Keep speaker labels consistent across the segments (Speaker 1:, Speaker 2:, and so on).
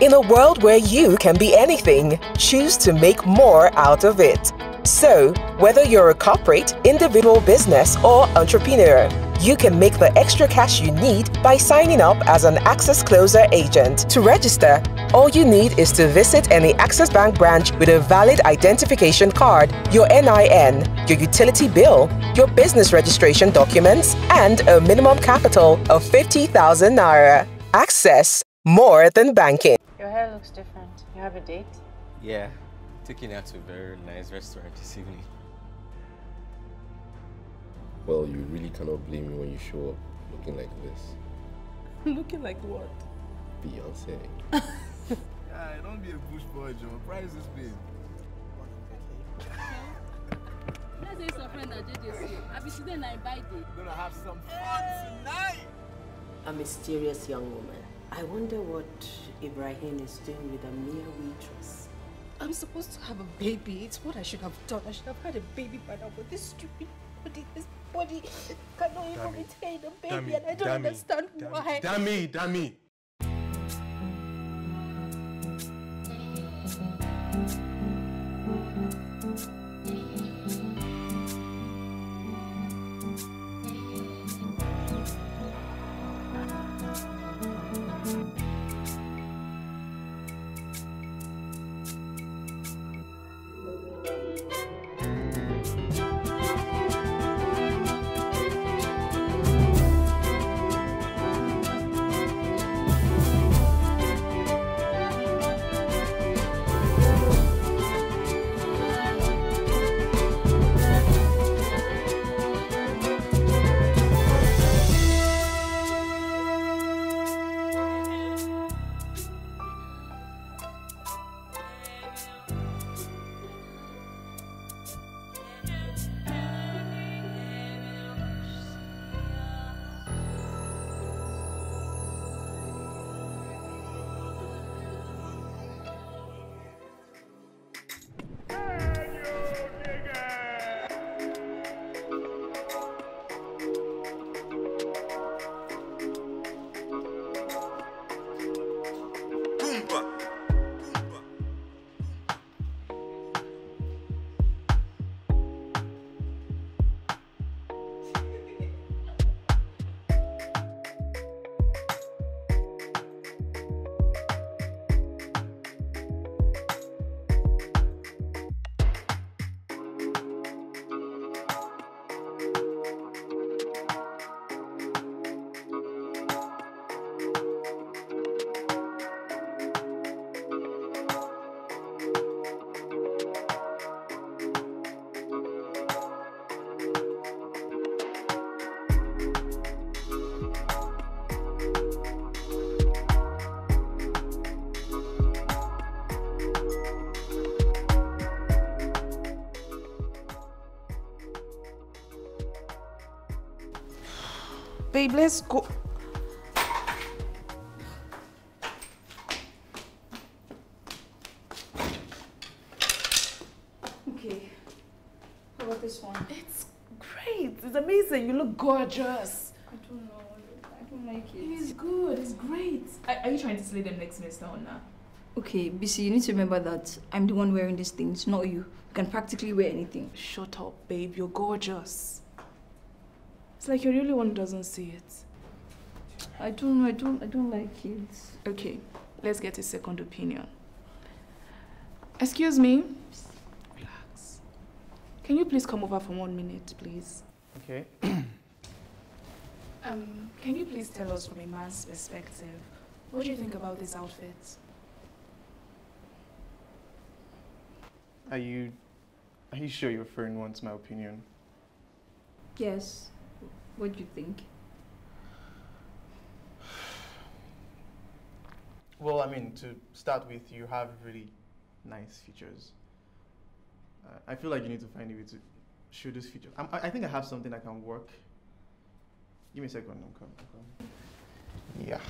Speaker 1: In a world where you can be anything, choose to make more out of it. So, whether you're a corporate, individual business, or entrepreneur, you can make the extra cash you need by signing up as an Access Closer agent. To register, all you need is to visit any Access Bank branch with a valid identification card, your NIN, your utility bill, your business registration documents, and a minimum capital of 50,000 naira. Access more than banking.
Speaker 2: Your hair looks different. You have a date?
Speaker 3: Yeah, taking her to a very nice restaurant this evening.
Speaker 4: Well, you really cannot blame me when you show up looking like this.
Speaker 2: looking like what?
Speaker 4: Beyonce.
Speaker 5: yeah, don't be a bush boy, Joe. Price this babe.
Speaker 6: Let's say some friend at JJC. I be today na invite day.
Speaker 5: Gonna have some fun tonight.
Speaker 7: A mysterious young woman. I wonder what Ibrahim is doing with a mere waitress.
Speaker 8: I'm supposed to have a baby. It's what I should have done. I should have had a baby by now, but this stupid body, this body cannot even retain a baby, and I don't understand why.
Speaker 5: Dammy, dammy.
Speaker 8: Let's go. Okay. How about this one?
Speaker 2: It's great. It's amazing. You look gorgeous.
Speaker 8: I don't know. I don't like it.
Speaker 2: It's good. It's great. Are, are you trying to slay them next semester or not?
Speaker 8: Okay, BC, you need to remember that I'm the one wearing these things, not you. You can practically wear anything.
Speaker 2: Shut up, babe. You're gorgeous. It's like you're the only one who doesn't see it.
Speaker 8: I don't know. I don't. I don't like it.
Speaker 2: Okay, let's get a second opinion. Excuse me. Relax. Can you please come over for one minute, please?
Speaker 9: Okay.
Speaker 2: Um, can you please tell us from a man's perspective, what do you think about this outfit?
Speaker 9: Are you are you sure your friend wants my opinion?
Speaker 8: Yes. What do you think?
Speaker 9: Well, I mean, to start with, you have really nice features. Uh, I feel like you need to find a way to show those features. I'm, I I think I have something that can work. Give me a second. I'm coming. I'm coming. Yeah.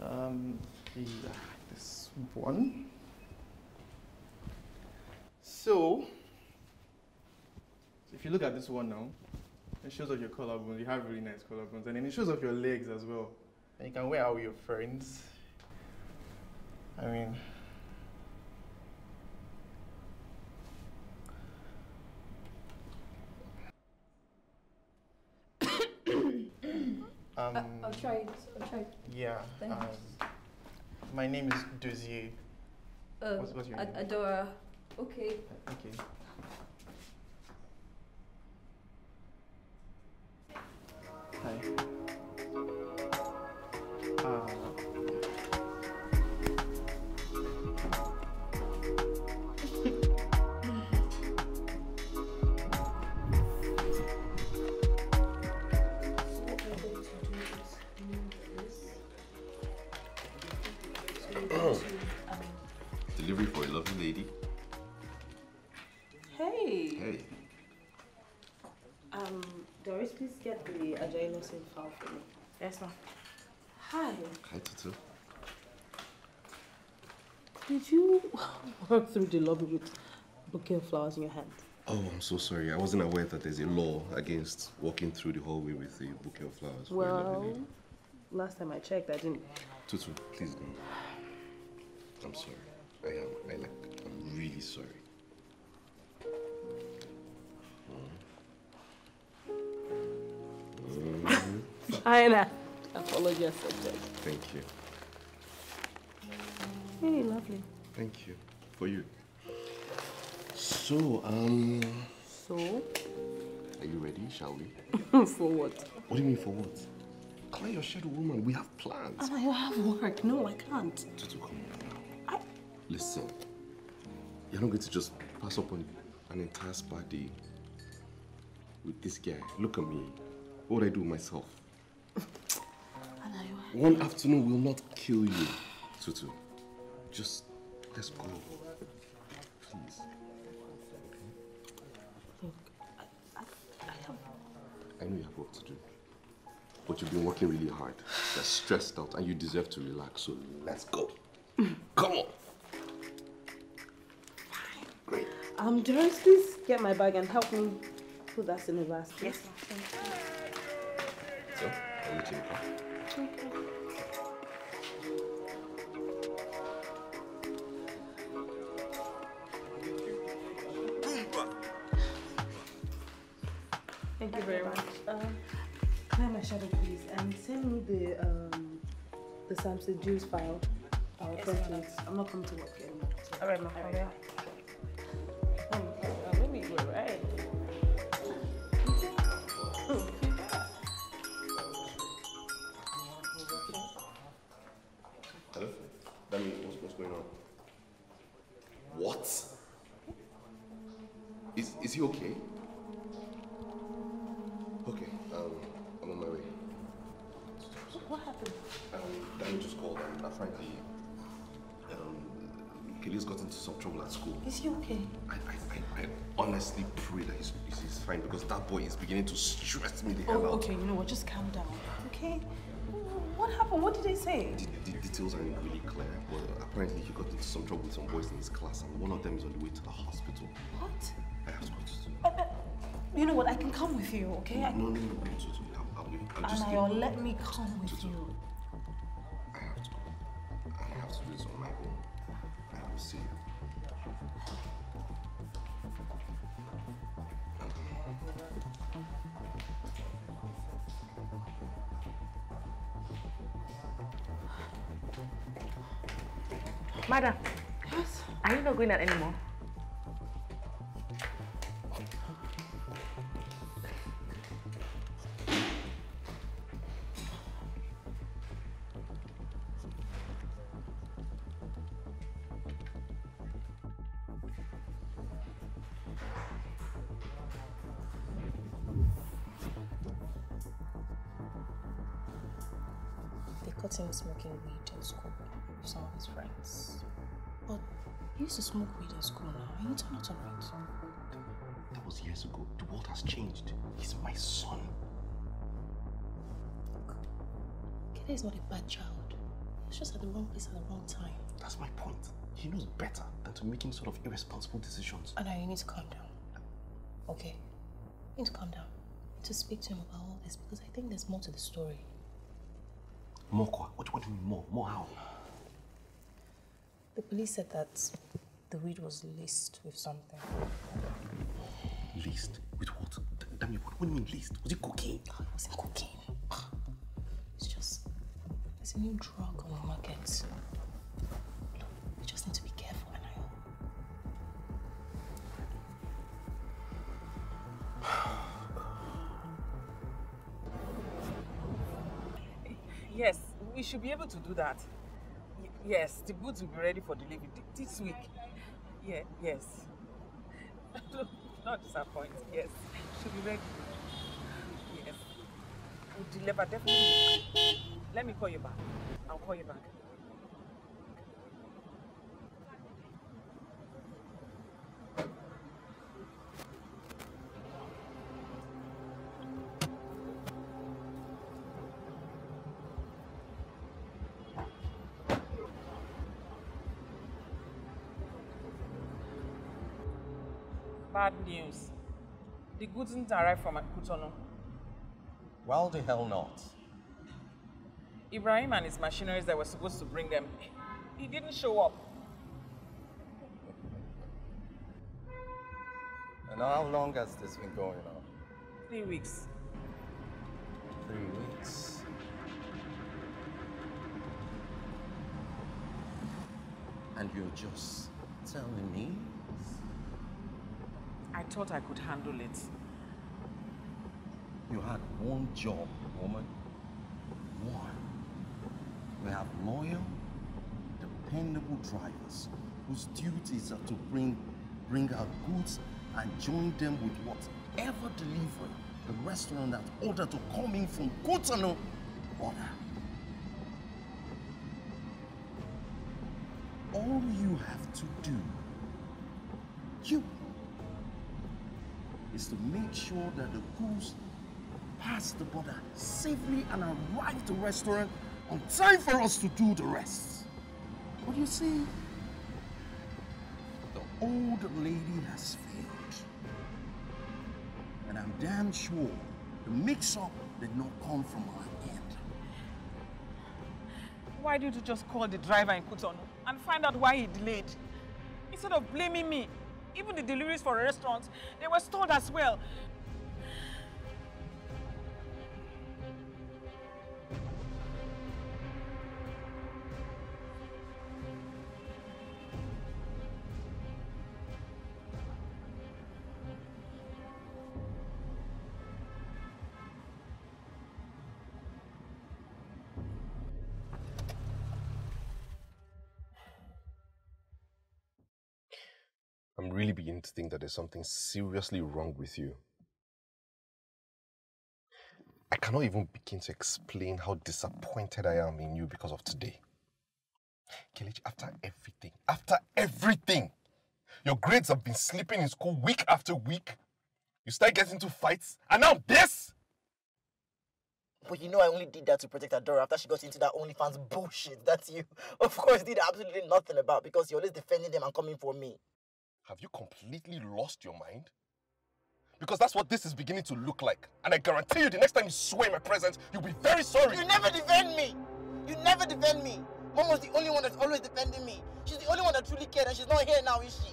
Speaker 9: Um, yeah, this one. So, if you look at this one now, it shows off your collarbones. You have really nice collarbones, and then it shows off your legs as well. and you can wear out with your friends. I mean, um,
Speaker 8: Uh, I'll try it. I'll try it.
Speaker 9: yeah.
Speaker 8: Thanks.
Speaker 9: Um, my name is Dozier.
Speaker 8: Uh,
Speaker 9: What's- what's your
Speaker 8: Ad-
Speaker 9: name?
Speaker 8: Adora. Okay.
Speaker 9: Okay.
Speaker 7: Agile file for me.
Speaker 2: Yes, ma'am.
Speaker 7: Hi.
Speaker 4: Hi, Tutu.
Speaker 7: Did you walk through the lobby with a bouquet of flowers in your hand?
Speaker 4: Oh, I'm so sorry. I wasn't aware that there's a law against walking through the hallway with a bouquet of flowers. for a lovely
Speaker 7: Well,
Speaker 4: lady.
Speaker 7: last time I checked, I didn't.
Speaker 4: Tutu, please don't. I'm sorry. I am. I like. I'm really sorry. Mm.
Speaker 7: Fine. Apology accepted.
Speaker 4: Thank you.
Speaker 7: Really lovely.
Speaker 4: Thank you. For you. So, um,
Speaker 7: So,
Speaker 4: are you ready? Shall we?
Speaker 7: for what?
Speaker 4: What do you mean for what? Clear your schedule, woman. We have plans.
Speaker 7: And I have work. No, I can't.
Speaker 4: Tutu, come on. Listen, you're not going to just pass up on an entire spa day with this guy. Look at me. What would I do myself? One afternoon will not kill you, Tutu. Just let's go. Please.
Speaker 7: Look, I, I, I have.
Speaker 4: I know you have work to do. But you've been working really hard. You're stressed out and you deserve to relax. So let's go. Come on. Great.
Speaker 7: Um, Doris, please get my bag and help me put that in the basket. Yes,
Speaker 4: So, I'll meet you in the car.
Speaker 7: Thank you very much. Um, can I have my shadow, please? And send me the um, the Samson juice file. I'll
Speaker 2: Yes,
Speaker 7: print
Speaker 2: ma'am.
Speaker 7: it. I'm not coming to work anymore.
Speaker 2: All right, ma'am. All
Speaker 4: What's, what's going on? What? Is, is he okay? Okay, um, I'm on my way.
Speaker 7: What happened?
Speaker 4: Um, Danny just called and apparently, um, Kele's got into some trouble at school.
Speaker 7: Is he okay?
Speaker 4: I, I, I, I honestly pray that he's, he's, fine because that boy is beginning to stress me the
Speaker 7: Oh,
Speaker 4: out.
Speaker 7: okay. You know what? Just calm down. Okay. What happened? What did they say?
Speaker 4: The, the details aren't really clear, but apparently he got into some trouble with some boys in his class, and one of them is on the way to the hospital.
Speaker 7: What?
Speaker 4: I have to go to.
Speaker 7: You know what? I can come with you. Okay. I,
Speaker 4: No, no, no, no, I'll, I'll. I'll just.
Speaker 7: Anayo, let me come with you.
Speaker 2: Madam,
Speaker 7: Yes.
Speaker 2: are you not going out anymore?
Speaker 10: Smoking weed in school with some of his friends. But he used to smoke weed in school now. and You turn out alright.
Speaker 4: That was years ago. The world has changed. He's my son.
Speaker 10: Kele is not a bad child. He's just at the wrong place at the wrong time.
Speaker 4: That's my point. He knows better than to making sort of irresponsible decisions.
Speaker 10: And now you need to calm down. Okay? You need to calm down. I need to speak to him about all this because I think there's more to the story.
Speaker 4: More what? What, what do you mean more? More how?
Speaker 10: The police said that the weed was laced with something.
Speaker 4: Laced? With what? Damn it, what, what do you mean laced? Was it cocaine?
Speaker 10: Oh, it wasn't cocaine. It's just, there's a new drug on the market. To
Speaker 11: do that. Y- yes, the goods will be ready for delivery thi- this week. Yeah, yes. Not disappoint. Yes, should be ready. Yes, we'll deliver definitely. Let me call you back. I'll call you back. Bad news. The goods didn't arrive from Cotonou.
Speaker 3: Well, the hell not.
Speaker 11: Ibrahim and his machineries that were supposed to bring them, he didn't show up.
Speaker 3: And how long has this been going on?
Speaker 11: Three weeks.
Speaker 3: Three weeks. And you're just telling me?
Speaker 11: I thought I could handle it.
Speaker 3: You had one job, woman. One. We have loyal, dependable drivers whose duties are to bring bring our goods and join them with whatever delivery the restaurant has ordered to come in from Cotonou order. All you have to do, you, is to make sure that the goods pass the border safely and arrive at the restaurant on time for us to do the rest. Do you see? The old lady has failed. And I'm damn sure the mix-up did not come from her end.
Speaker 11: Why didn't you just call the driver in Cotonou and find out why he delayed? Instead of blaming me, even the deliveries for restaurants, they were stalled as well.
Speaker 4: Think that there's something seriously wrong with you. I cannot even begin to explain how disappointed I am in you because of today. Kelechi, after everything, after everything, your grades have been slipping in school week after week. You start getting into fights, and now this?
Speaker 12: But you know I only did that to protect Adora after she got into that OnlyFans bullshit that you, of course, did absolutely nothing about because you're always defending them and coming for me.
Speaker 4: Have you completely lost your mind? Because that's what this is beginning to look like. And I guarantee you, the next time you swear in my presence, you'll be very sorry.
Speaker 12: You never defend me! You never defend me! Mom was the only one that's always defending me. She's the only one that truly cared and she's not here now, is she?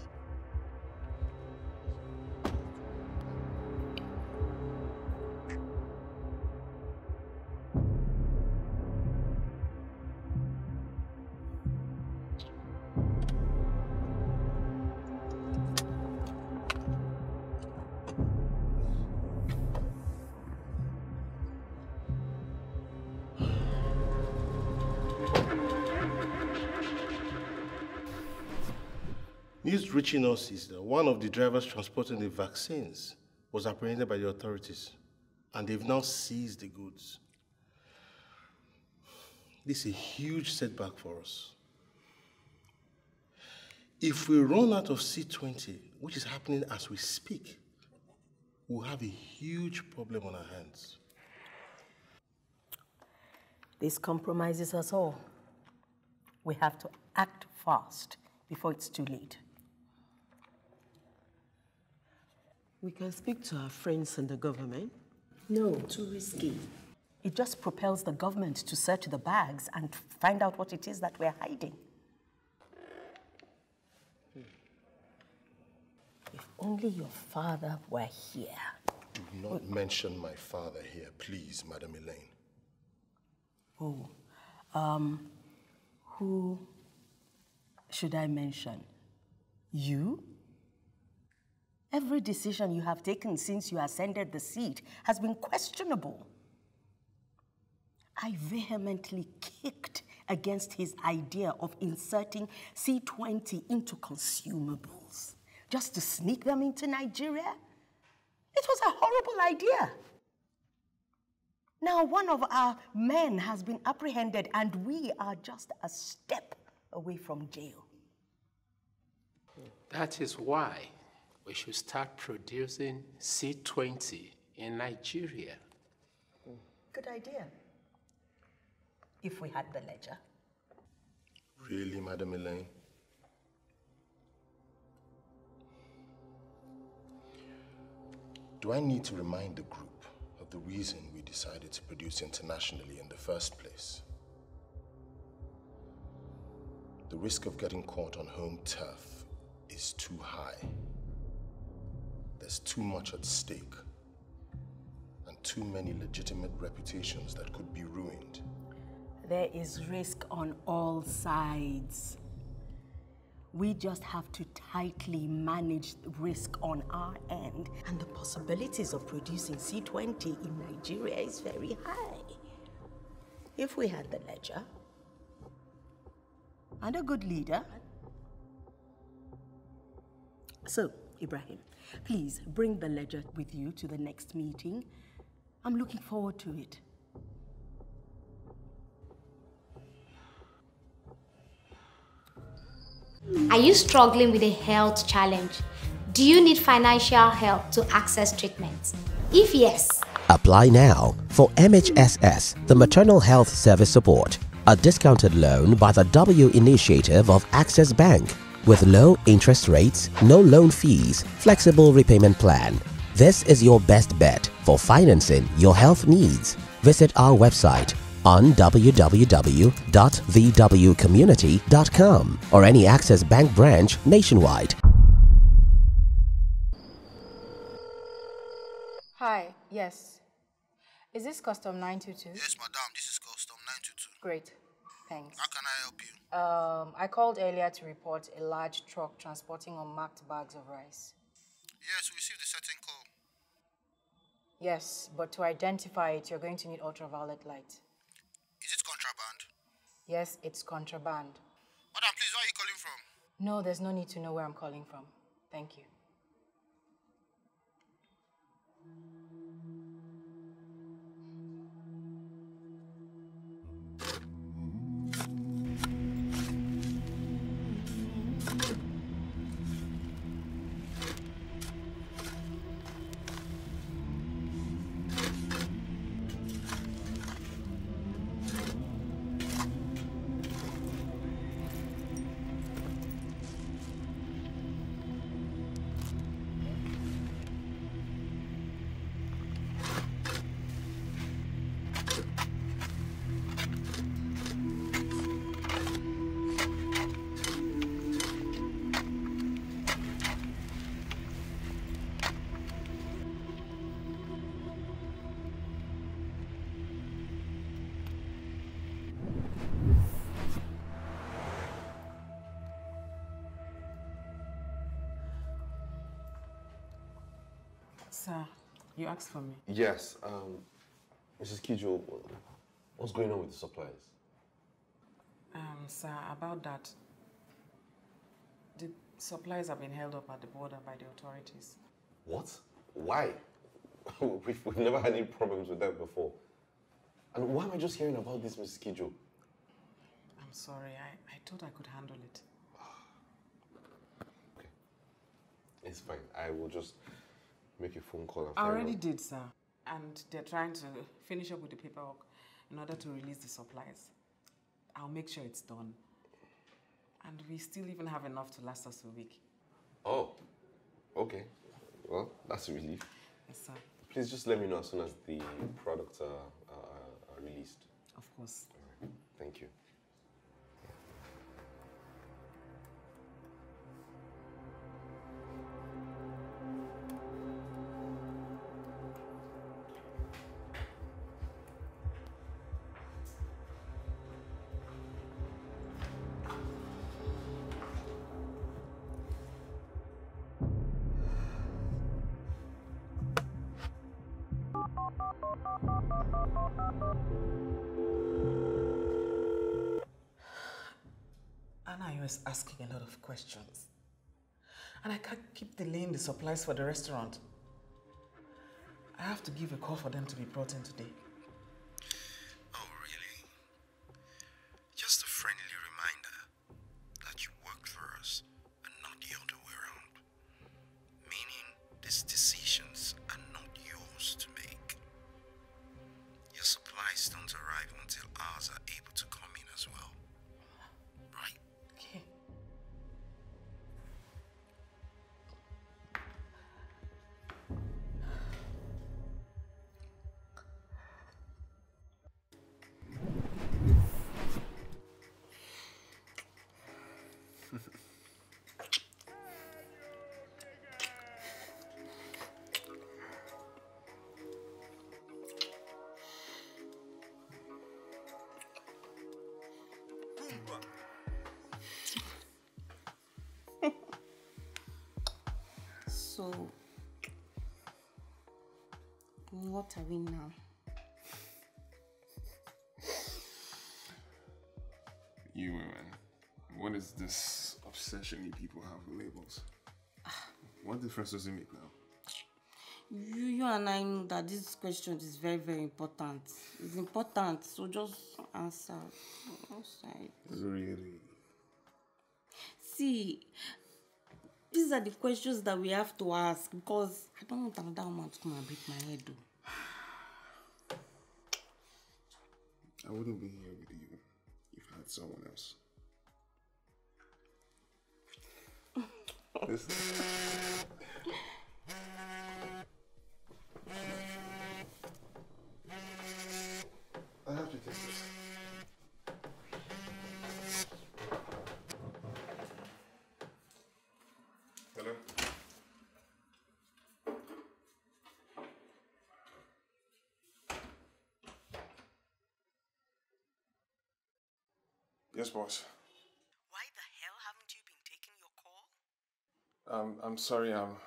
Speaker 13: News reaching us is that one of the drivers transporting the vaccines was apprehended by the authorities, and they've now seized the goods. This is a huge setback for us. If we run out of C20, which is happening as we speak, we'll have a huge problem on our hands.
Speaker 7: This compromises us all. We have to act fast before it's too late.
Speaker 14: We can speak to our friends in the government.
Speaker 7: No, too risky.
Speaker 10: It just propels the government to search the bags and find out what it is that we're hiding. If only your father were here.
Speaker 13: Do not mention my father here, please, Madam Elaine.
Speaker 10: Oh, um, who should I mention? You? Every decision you have taken since you ascended the seat has been questionable. I vehemently kicked against his idea of inserting C20 into consumables just to sneak them into Nigeria. It was a horrible idea. Now, one of our men has been apprehended, and we are just a step away from jail.
Speaker 14: That is why we should start producing C20 in Nigeria.
Speaker 10: Good idea. If we had the ledger.
Speaker 13: Really, Madam Elaine? Do I need to remind the group of the reason we decided to produce internationally in the first place? The risk of getting caught on home turf is too high. There's too much at stake and too many legitimate reputations that could be ruined.
Speaker 10: There is risk on all sides. We just have to tightly manage the risk on our end, and the possibilities of producing C20 in Nigeria is very high. If we had the ledger and a good leader. So, Ibrahim, please bring the ledger with you to the next meeting. I'm looking forward to it.
Speaker 15: Are you struggling with a health challenge? Do you need financial help to access treatment? If yes,
Speaker 16: Apply now for MHSS, the Maternal Health Service Support, a discounted loan by the W initiative of Access Bank with low interest rates, no loan fees, flexible repayment plan. This is your best bet for financing your health needs. Visit our website on www.vwcommunity.com or any Access Bank branch nationwide.
Speaker 17: Hi, yes. Is this custom 922?
Speaker 18: Yes, madam, this is custom 922.
Speaker 17: Great, thanks.
Speaker 18: How can I help you?
Speaker 17: Um, I called earlier to report a large truck transporting unmarked bags of rice.
Speaker 18: Yes, we received a certain call.
Speaker 17: Yes, but to identify it, you're going to need ultraviolet light.
Speaker 18: Is it contraband?
Speaker 17: Yes, it's contraband.
Speaker 18: Madam, please, where are you calling from?
Speaker 17: No, there's no need to know where I'm calling from. Thank you.
Speaker 11: Sir, you asked for me.
Speaker 4: Yes, um, Mrs. Kijo, what's going on with the supplies?
Speaker 11: Um, sir, about that, the supplies have been held up at the border by the authorities.
Speaker 4: What? Why? we've, we've never had any problems with that before. And why am I just hearing about this, Mrs. Kijo?
Speaker 11: I'm sorry, I, I thought I could handle it. Okay.
Speaker 4: It's fine. I will just make a phone call
Speaker 11: I already
Speaker 4: out.
Speaker 11: did, sir. And they're trying to finish up with the paperwork in order to release the supplies. I'll make sure it's done. And we still even have enough to last us a week.
Speaker 4: Oh, okay. Well, that's a relief.
Speaker 11: Yes, sir.
Speaker 4: Please just let me know as soon as the products are, are, released.
Speaker 18: Of course.
Speaker 4: Thank you.
Speaker 18: Anna is asking a lot of questions. And I can't keep delaying the supplies for the restaurant. I have to give a call for them to be brought in today.
Speaker 19: So, what are we now?
Speaker 20: You women, what is this obsession you people have with labels? What difference does it make now?
Speaker 19: You, you and I know that this question is very, very important. It's important, so just answer. Outside.
Speaker 20: Really?
Speaker 19: See, these are the questions that we have to ask because I don't want another woman to come and break my head. Though.
Speaker 20: I wouldn't be here with you if I had someone else. I have to take this. Hello? Yes, boss.
Speaker 10: Why the hell haven't you been taking your call?
Speaker 20: Um, I'm sorry, um,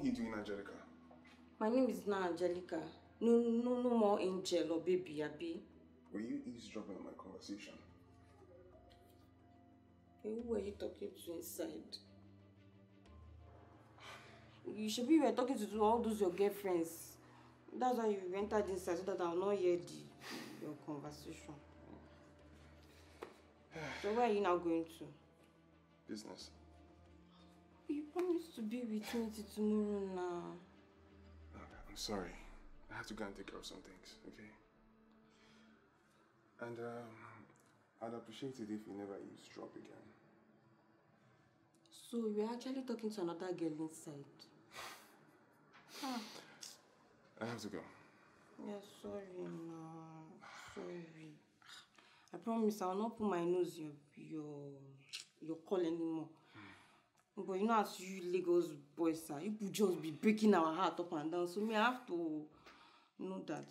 Speaker 20: were you doing, Angelica?
Speaker 19: My name is not Angelica. No, no, no more angel or baby, Abi.
Speaker 20: Were you eavesdropping on my conversation?
Speaker 19: Who were you talking to inside? You should be were talking to all those your girlfriends. That's why you entered inside so that I will not hear the, your conversation. So where are you now going to?
Speaker 20: Business.
Speaker 19: You promised to be with me till tomorrow now.
Speaker 20: I'm sorry. I have to go and take care of some things, okay? And um, I'd appreciate it if you never eavesdrop again.
Speaker 19: So you're actually talking to another girl inside? Ah,
Speaker 20: I have to go.
Speaker 19: yeah, sorry now. Sorry. I promise I'll not put my nose in your your your call anymore. But you know as you Lagos boys are, you could just be breaking our heart up and down. So me I have to know that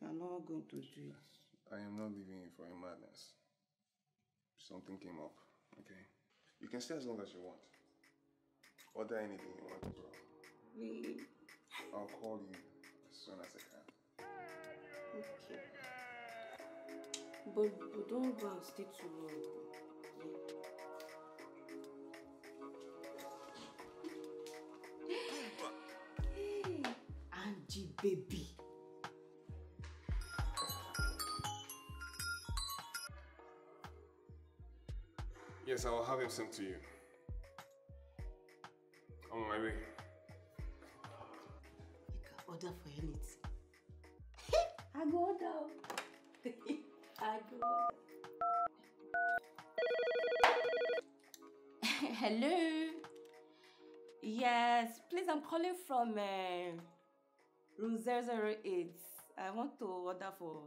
Speaker 19: you're not going to do it.
Speaker 20: I am not leaving you for a madness. Something came up, okay? You can stay as long as you want. Order anything you want, bro.
Speaker 10: Me.
Speaker 20: I'll call you as soon as I can.
Speaker 10: Okay. But, but don't go and stay too long. Baby.
Speaker 20: Yes, I will have him sent to you. I'm on my way.
Speaker 10: You can order for anything. I go order. I go order.
Speaker 19: Hello. Yes, please, I'm calling from uh, room 008. I want to order for.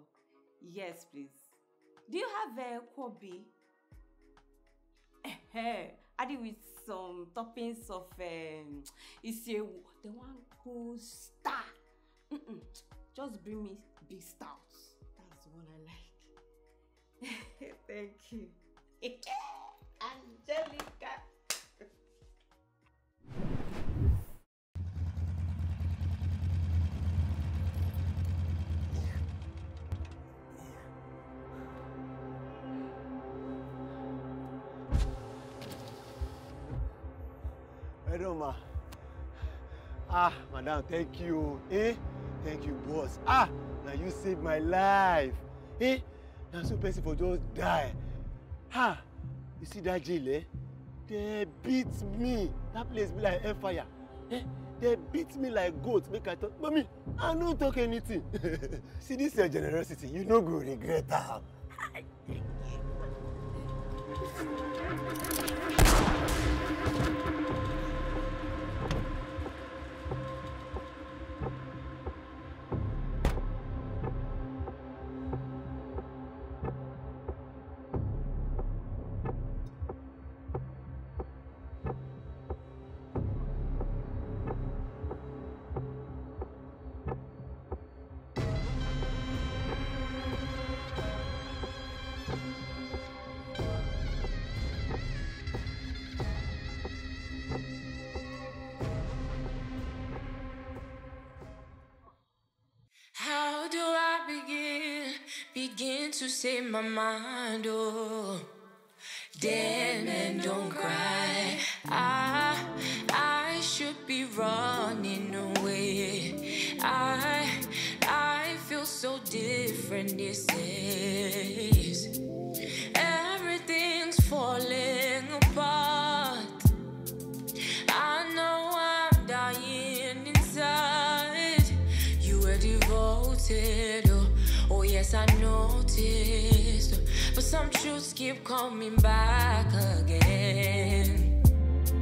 Speaker 19: Yes, please. Do you have a uh, Kobe? Add it with some toppings of um, Isiewu. The one who star. Mm-mm. Just bring me big stouts. That's the one I like. Thank you. Angelica.
Speaker 21: Hello, ma. Ah, madam, thank you. Eh? Thank you, boss. Ah, now you saved my life. Eh? Now so person for just die. Ah, you see that jail, eh? They beat me. That place be like fire. Eh? They beat me like goat. Make I talk. Mommy, I no talk anything. see this your generosity. You no go regret that.
Speaker 22: How say my mind, oh. Dead men don't cry. I, I should be running away. I, I feel so different these days. Keep coming back again.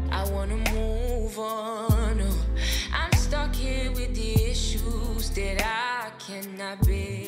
Speaker 22: I wanna move on. Oh. I'm stuck here with the issues that I cannot bear.